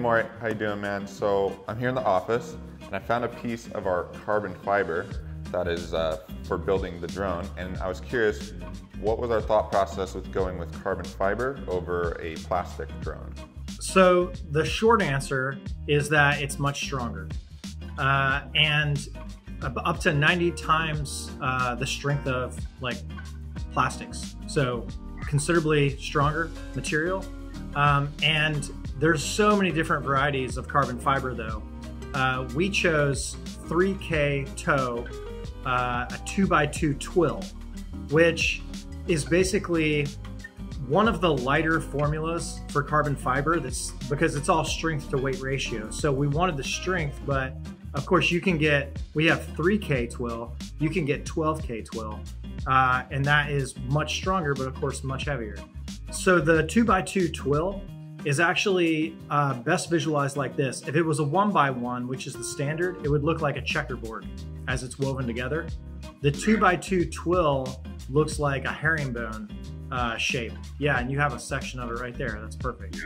Maury, how you doing, man? So I'm here in the office, and I found a piece of our carbon fiber that is uh, for building the drone, and I was curious, what was our thought process with going with carbon fiber over a plastic drone? So the short answer is that it's much stronger, uh, and up to 90 times uh, the strength of like plastics. So considerably stronger material. Um, and there's so many different varieties of carbon fiber though. Uh, we chose 3K tow, uh, a 2x2 twill, which is basically one of the lighter formulas for carbon fiber that's because it's all strength to weight ratio. So we wanted the strength, but of course you can get, we have 3K twill, you can get 12K twill uh, and that is much stronger, but of course much heavier. So the two by two twill is actually uh, best visualized like this. If it was a one by one, which is the standard, it would look like a checkerboard as it's woven together. The two by two twill looks like a herringbone uh, shape. Yeah, and you have a section of it right there. That's perfect.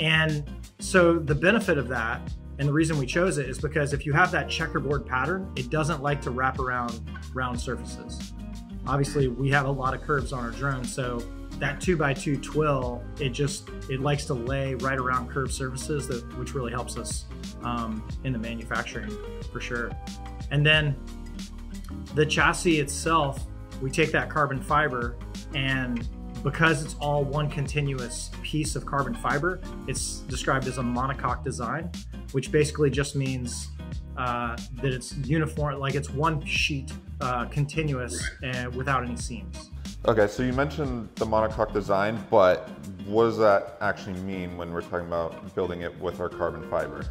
And so the benefit of that and the reason we chose it is because if you have that checkerboard pattern, it doesn't like to wrap around round surfaces. Obviously, we have a lot of curves on our drone, so that two by two twill, it just it likes to lay right around curved surfaces, that which really helps us um, in the manufacturing for sure. And then the chassis itself, we take that carbon fiber and because it's all one continuous piece of carbon fiber, it's described as a monocoque design, which basically just means uh, that it's uniform, like it's one sheet uh, continuous and without any seams. Okay, so you mentioned the monocoque design, but what does that actually mean when we're talking about building it with our carbon fiber?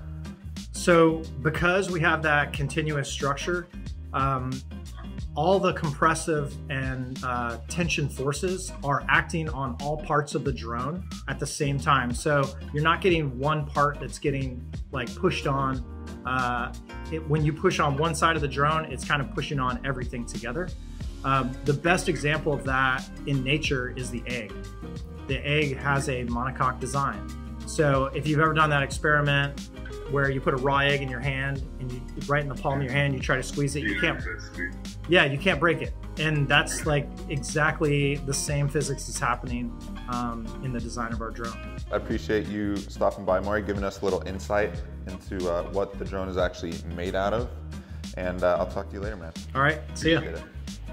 So because we have that continuous structure, um, all the compressive and uh, tension forces are acting on all parts of the drone at the same time. So you're not getting one part that's getting like pushed on. Uh, it, when you push on one side of the drone, it's kind of pushing on everything together. Um, the best example of that in nature is the egg. The egg has a monocoque design. So if you've ever done that experiment where you put a raw egg in your hand and you right in the palm of your hand, you try to squeeze it, you can't. Yeah, you can't break it, and that's like exactly the same physics that's happening um, in the design of our drone. I appreciate you stopping by, Maury, giving us a little insight into uh, what the drone is actually made out of, and uh, I'll talk to you later, man. All right, see ya.